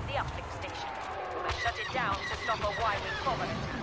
of the uplink station. We'll shut it down to stop a wily bomber.